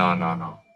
No, no, no.